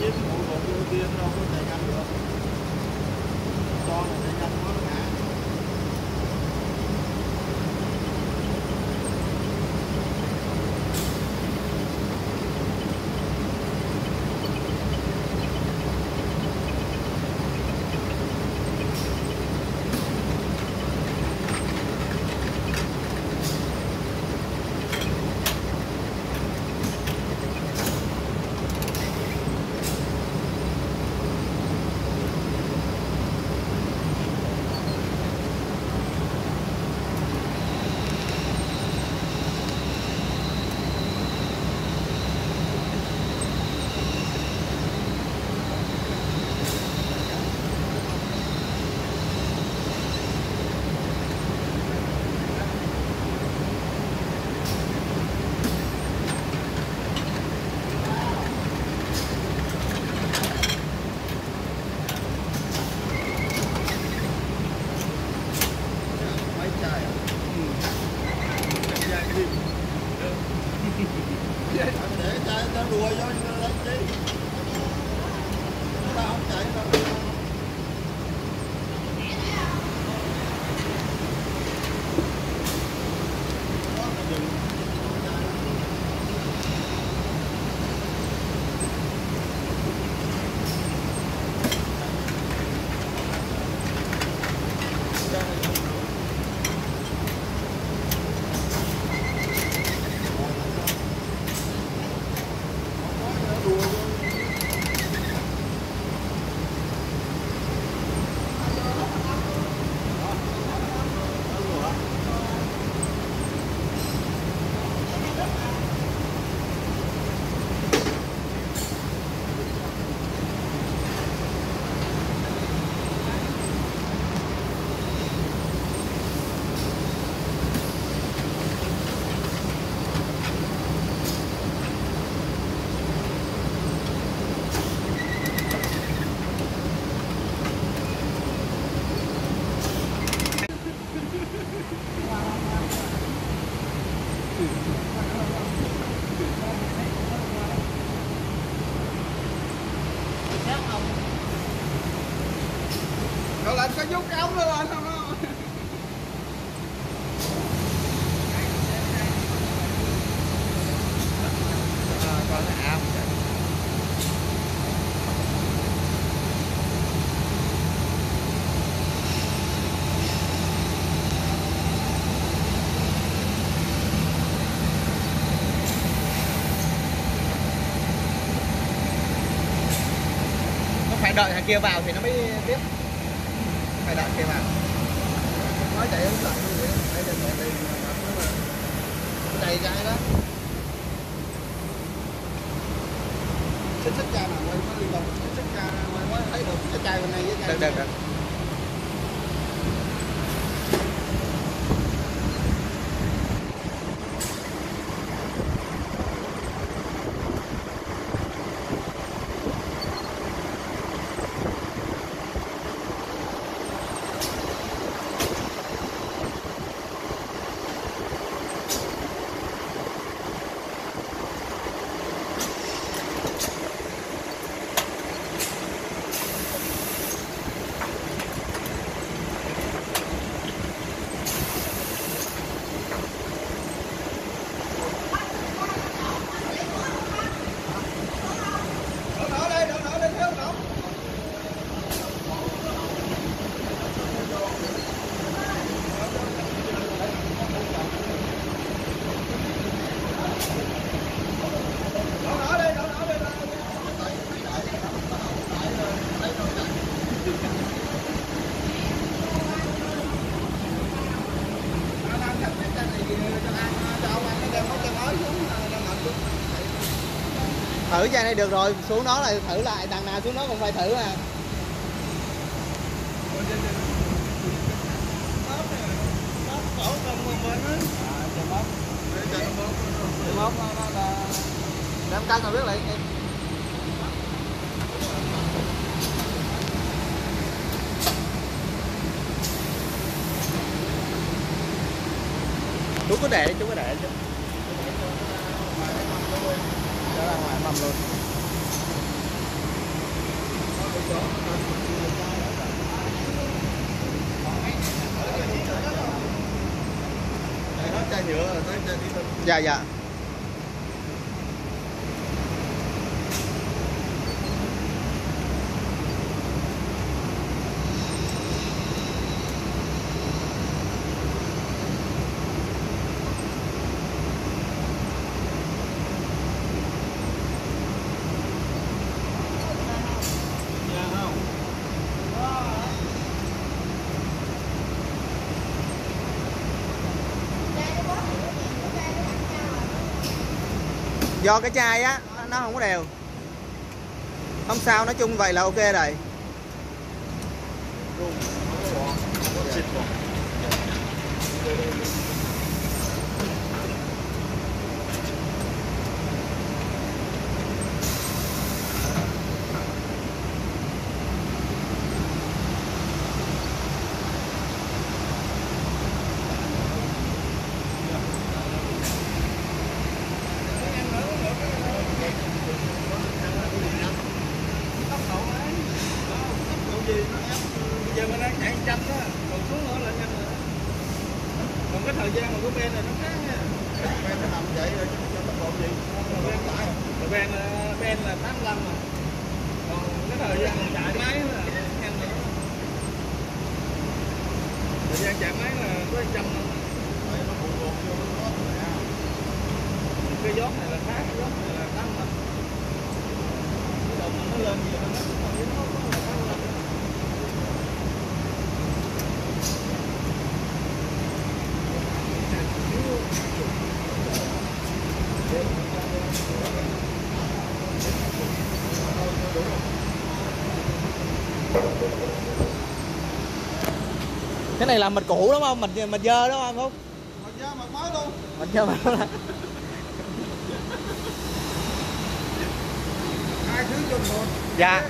chiếc bộ bộ kia nó đâu có chạy nhanh được. Con này chạy nhanh quá ngã Cậu lên có giúp cái ống nó lên không đó. Con nó nó phải đợi thằng kia vào thì nó mới tiếp? Phải đợi kia vào nói chạy không chạy luôn vậy để cho mẹ đi. Mà mà đầy cái đó. Xích xích cha nào quay mới liên tục xích xích cha quay mới thấy được cái chai bên này với chai được được được đổ đổ đi đổ đổ đi thiếu đổ đổ đổ đi đổ đổ đi đổ đi Nó đang chặt cái chai này cho ăn cho ông ăn cái đem món chai mới xuống đem ngậm xuống thử chai này được rồi, xuống đó là thử lại, đằng nào xuống đó cũng phải thử à mốt nó đem cân rồi biết lại, em. Chú có để, chú có để chứ đó là mâm luôn Đây đó chai nhựa rồi tới chai thủy tinh luôn dạ Dạ không? Do cái chai á, nó- không có đều. Không sao, nói chung vậy là ok rồi. Thank you có bọt, không có xịt bọt tốc độ ấy Đó, tốc độ gì nó ép giờ mình đang chạy trăm đó. Còn xuống nữa là nhanh rồi. Còn cái thời gian mà của bên này nó khác nha. Bên nó nằm vậy rồi chứ cho tốc độ gì. Bên là- bên là 85 mà còn cái thời gian mình chạy máy là nhanh rồi thời gian chạy máy là có trăm nó phụ thuộc vô nó cái giót này là khác cái giót này là 85 cái độ mà nó lên nhiều nó còn cái nó có là 85 cái này là mịch cũ đúng không? Mịch mịch dơ đúng không phúc? Mà da mặt mới luôn. Mịch dơ mà hai thứ dùng một dạ